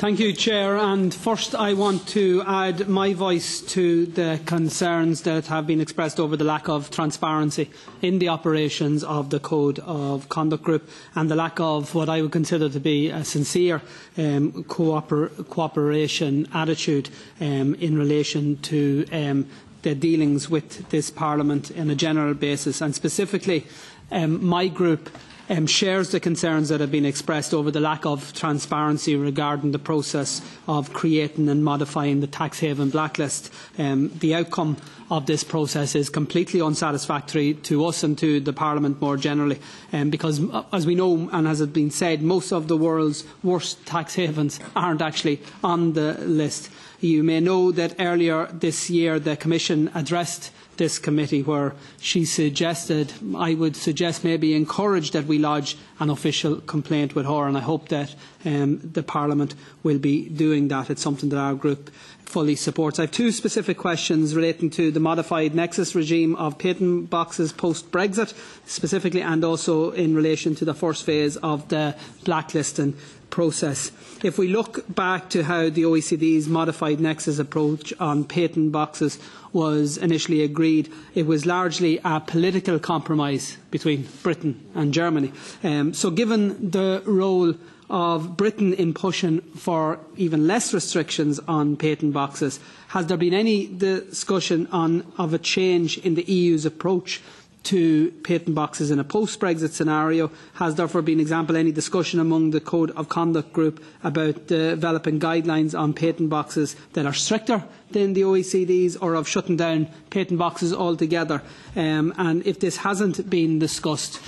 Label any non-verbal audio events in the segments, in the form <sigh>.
Thank you, Chair. And first, I want to add my voice to the concerns that have been expressed over the lack of transparency in the operations of the Code of Conduct Group and the lack of what I would consider to be a sincere um, cooper cooperation attitude um, in relation to um, the dealings with this Parliament on a general basis, and specifically um, my group um, shares the concerns that have been expressed over the lack of transparency regarding the process of creating and modifying the tax haven blacklist. Um, the outcome of this process is completely unsatisfactory to us and to the Parliament more generally, um, because, as we know and as has been said, most of the world's worst tax havens aren't actually on the list. You may know that earlier this year the Commission addressed this committee where she suggested, I would suggest maybe encourage that we lodge an official complaint with her and I hope that um, the Parliament will be doing that. It's something that our group fully supports. I have two specific questions relating to the modified nexus regime of patent boxes post-Brexit, specifically, and also in relation to the first phase of the blacklisting process. If we look back to how the OECD's modified nexus approach on patent boxes was initially agreed, it was largely a political compromise between Britain and Germany. Um, so given the role of Britain in pushing for even less restrictions on patent boxes, has there been any discussion on, of a change in the EU's approach to patent boxes in a post-Brexit scenario? Has therefore been, example, any discussion among the Code of Conduct group about developing guidelines on patent boxes that are stricter than the OECD's or of shutting down patent boxes altogether? Um, and if this hasn't been discussed,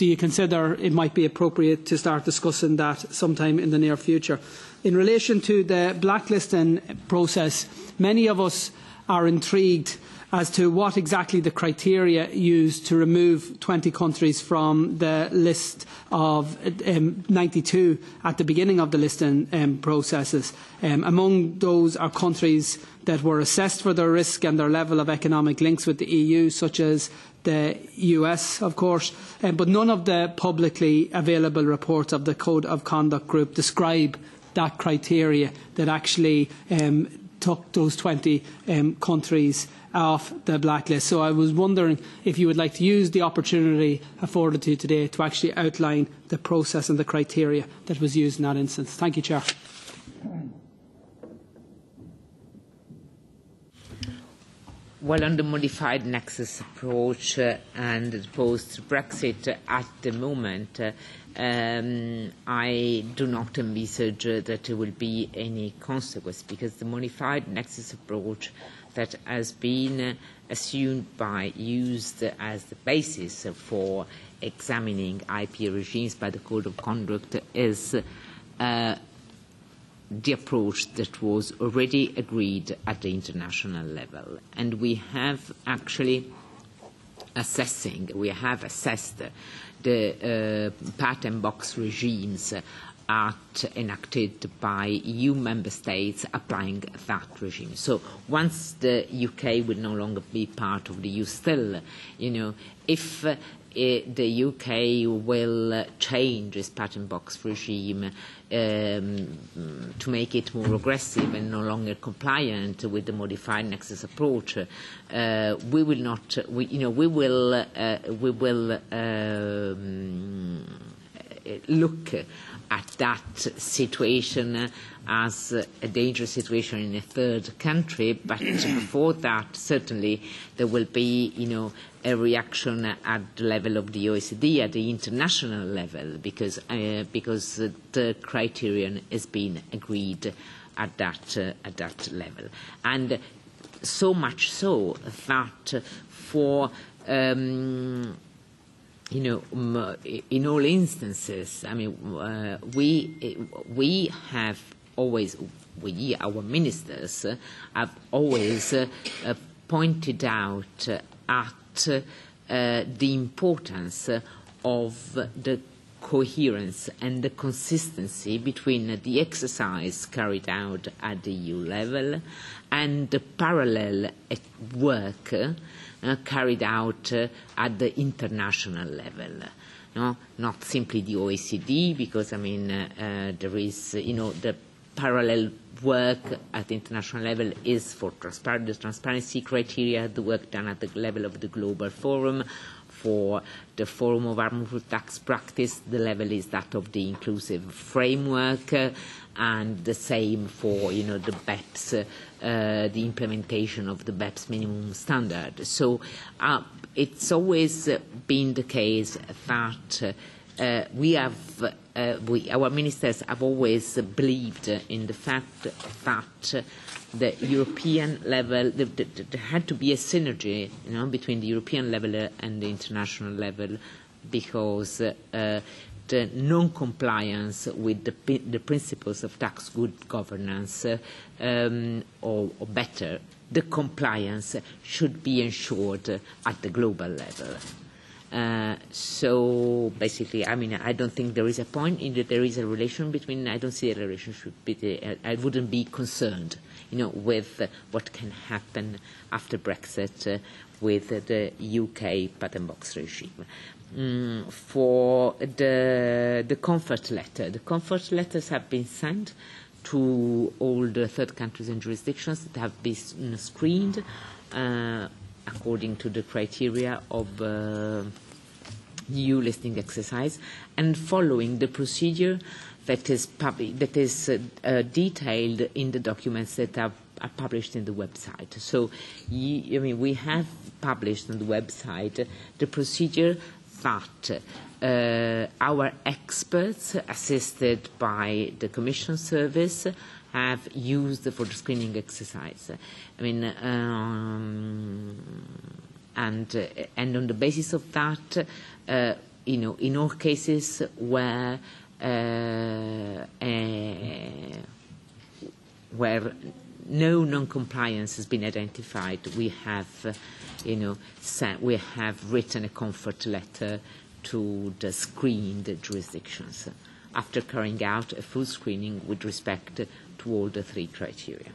do you consider it might be appropriate to start discussing that sometime in the near future? In relation to the blacklisting process, many of us are intrigued as to what exactly the criteria used to remove 20 countries from the list of um, 92 at the beginning of the listing um, processes. Um, among those are countries that were assessed for their risk and their level of economic links with the EU, such as the US, of course, um, but none of the publicly available reports of the Code of Conduct Group describe that criteria that actually um, took those 20 um, countries off the blacklist. So I was wondering if you would like to use the opportunity afforded to you today to actually outline the process and the criteria that was used in that instance. Thank you, Chair. Well, on the modified nexus approach uh, and post-Brexit uh, at the moment, uh, um, I do not envisage uh, that there will be any consequence because the modified nexus approach that has been assumed by used as the basis for examining IP regimes by the Code of Conduct is uh, the approach that was already agreed at the international level. And we have actually assessing, we have assessed the uh, patent box regimes act enacted by EU member states applying that regime. So once the UK will no longer be part of the EU still, you know, if uh, it, the UK will change its patent box regime um, to make it more aggressive and no longer compliant with the modified nexus approach, uh, we will not, we, you know, we will, uh, we will um, look at that situation as a dangerous situation in a third country, but <clears throat> before that, certainly there will be, you know, a reaction at the level of the OECD, at the international level, because, uh, because the criterion has been agreed at that, uh, at that level. And so much so that for um, you know, in all instances, I mean, uh, we we have always, we our ministers uh, have always uh, pointed out uh, at uh, the importance of the coherence and the consistency between the exercise carried out at the EU level and the parallel work uh, carried out uh, at the international level. No, not simply the OECD, because I mean uh, there is, you know, the parallel work at the international level is for transpar- the transparency criteria, the work done at the level of the Global Forum. For the Forum of Harmful Tax Practice, the level is that of the inclusive framework, uh, and the same for you know, the BEPS, uh, the implementation of the BEPS minimum standard. So uh, it's always been the case that uh, we have, uh, we, our ministers have always believed in the fact that the European level, the, the, the, there had to be a synergy you know, between the European level and the international level because uh, the non-compliance with the, the principles of tax good governance, um, or, or better, the compliance should be ensured at the global level. Uh, so basically, I mean, I don't think there is a point in that there is a relation between. I don't see a relationship. Between, I wouldn't be concerned, you know, with uh, what can happen after Brexit uh, with uh, the UK patent box regime. Mm, for the the comfort letter, the comfort letters have been sent to all the third countries and jurisdictions that have been screened. According to the criteria of uh, EU listing exercise and following the procedure that is, that is uh, uh, detailed in the documents that are, are published in the website. So, I mean, we have published on the website the procedure that uh, our experts, assisted by the Commission Service, have used for the screening exercise. I mean, um, and uh, and on the basis of that, uh, you know, in all cases where uh, uh, where no non-compliance has been identified, we have, uh, you know, sent, we have written a comfort letter to the screened jurisdictions after carrying out a full screening with respect to all the three criteria.